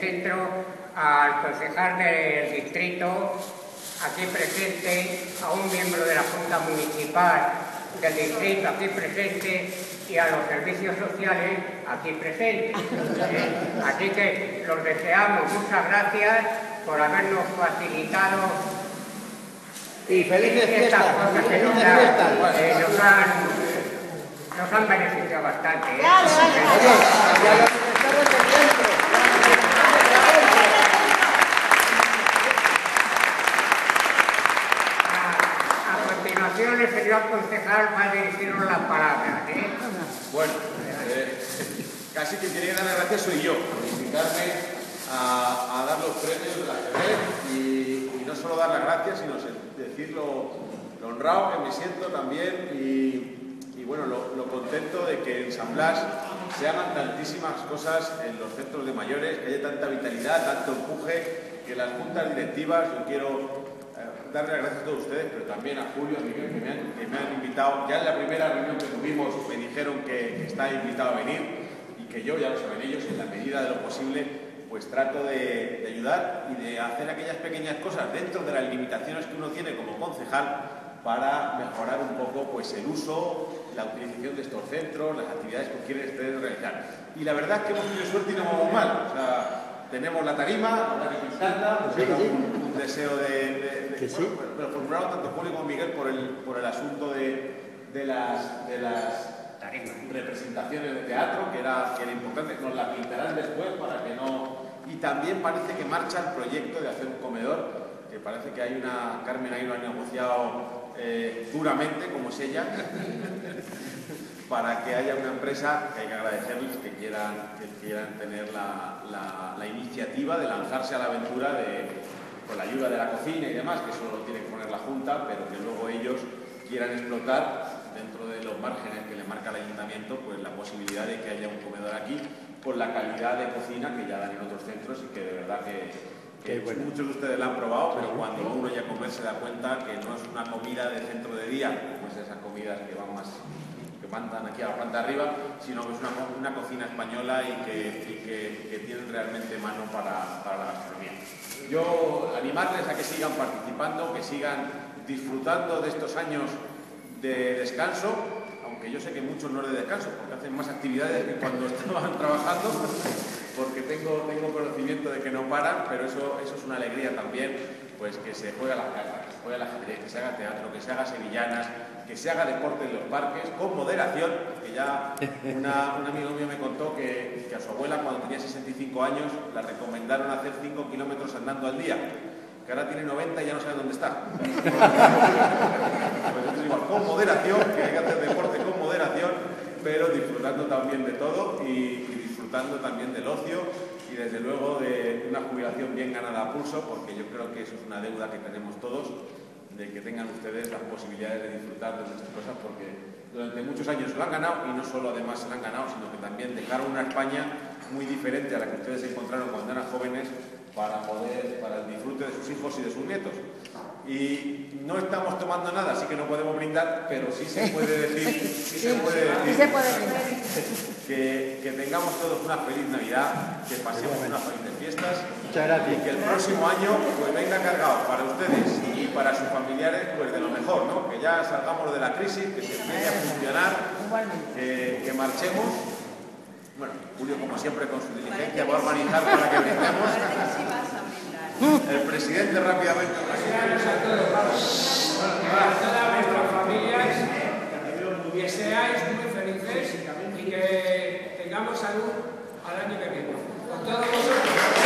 Centro al concejal del distrito aquí presente, a un miembro de la Junta Municipal del distrito aquí presente y a los servicios sociales aquí presentes. ¿eh? Así que los deseamos muchas gracias por habernos facilitado y felices estas fiestas, cosas que nos, han- eh, nos han, nos han beneficiado bastante. ¿eh? Oye, y a los sectores del centro. A, a continuación, el señor concejal va a dirigirnos las palabras. ¿eh? Bueno, eh, casi que quería dar las gracias soy yo, invitarme a, dar los premios de la ajedrez y, no solo dar las gracias, sino decir lo, honrado que me siento también y, bueno, lo, lo contento de que en San Blas se hagan tantísimas cosas en los centros de mayores, que haya tanta vitalidad, tanto empuje, que las juntas directivas, yo quiero darle las gracias a todos ustedes, pero también a Julio, a Miguel, que me, han, que me han invitado. Ya en la primera reunión que tuvimos me dijeron que, está invitado a venir y que yo, ya lo saben ellos, en la medida de lo posible, pues trato de, de ayudar y de hacer aquellas pequeñas cosas dentro de las limitaciones que uno tiene como concejal para mejorar un poco pues, el uso, la utilización de estos centros, las actividades que quieren ustedes realizar. Y la verdad es que hemos tenido suerte y no vamos mal. O sea, tenemos la tarima, la que me encanta, pues un, un deseo de, de- de- Que sí. bueno, pero formularon tanto Julio como Miguel por el, por el asunto de, de las, de las representaciones de teatro, que era, que era importante, nos la pintarán después para que no... Y también parece que marcha el proyecto de hacer un comedor, que parece que hay una... Carmen ahí lo ha negociado eh, duramente, como es ella, para que haya una empresa que hay que agradecerles que quieran, que quieran tener la, la- la iniciativa de lanzarse a la aventura de, con la ayuda de la cocina y demás, que eso lo tiene que poner la Junta, pero que luego ellos quieran explotar dentro de los márgenes que le marca el ayuntamiento, pues la posibilidad de que haya un comedor aquí con la calidad de cocina que ya dan en otros centros y que de verdad que, que Qué bueno. muchos de ustedes la han probado, pero cuando uno ya comer se da cuenta que no es una comida de centro de día, como es esas comidas que van más mandan aquí a la planta de arriba, sino que es una, co- una cocina española y que, tienen realmente mano para la gastronomía. Yo animarles a que sigan participando, que sigan disfrutando de estos años de descanso, aunque yo sé que muchos no es de descanso, porque hacen más actividades que cuando estaban trabajando, porque tengo, tengo conocimiento de que no paran, pero eso, eso es una alegría también, pues que se juega las cartas, que se juega el ajedrez, que se haga teatro, que se haga sevillanas, que se haga deporte en los parques, con moderación, que ya un amigo mío me contó que, a su abuela cuando tenía 65 años la recomendaron hacer 5 kilómetros andando al día, que ahora tiene 90 y ya no sabe dónde está. Pues con moderación, que hay que hacer pero disfrutando también de todo y, disfrutando también del ocio y desde luego de una jubilación bien ganada a pulso, porque yo creo que eso es una deuda que tenemos todos, de que tengan ustedes las posibilidades de disfrutar de muchas cosas, porque durante muchos años lo han ganado y no solo además se lo han ganado, sino que también dejaron una España muy diferente a la que ustedes se encontraron cuando eran jóvenes para poder, para el disfrute de sus hijos y de sus nietos. Y no estamos tomando nada, así que no podemos brindar, pero sí se puede decir, sí se puede Sí decir se puede brindar. que, que tengamos todos una feliz Navidad, que pasemos unas felices fiestas Muchas y que el próximo año pues venga cargado para ustedes y para sus familiares pues de lo mejor, ¿no? Que ya salgamos de la crisis, que se empiece a funcionar, que, que marchemos. Bueno, Julio como siempre con su diligencia va a organizar para que brindemos. El presidente rápidamente. todas vuestras familias, que seáis muy felices y que tengamos salud al año que viene. Con todos vosotros.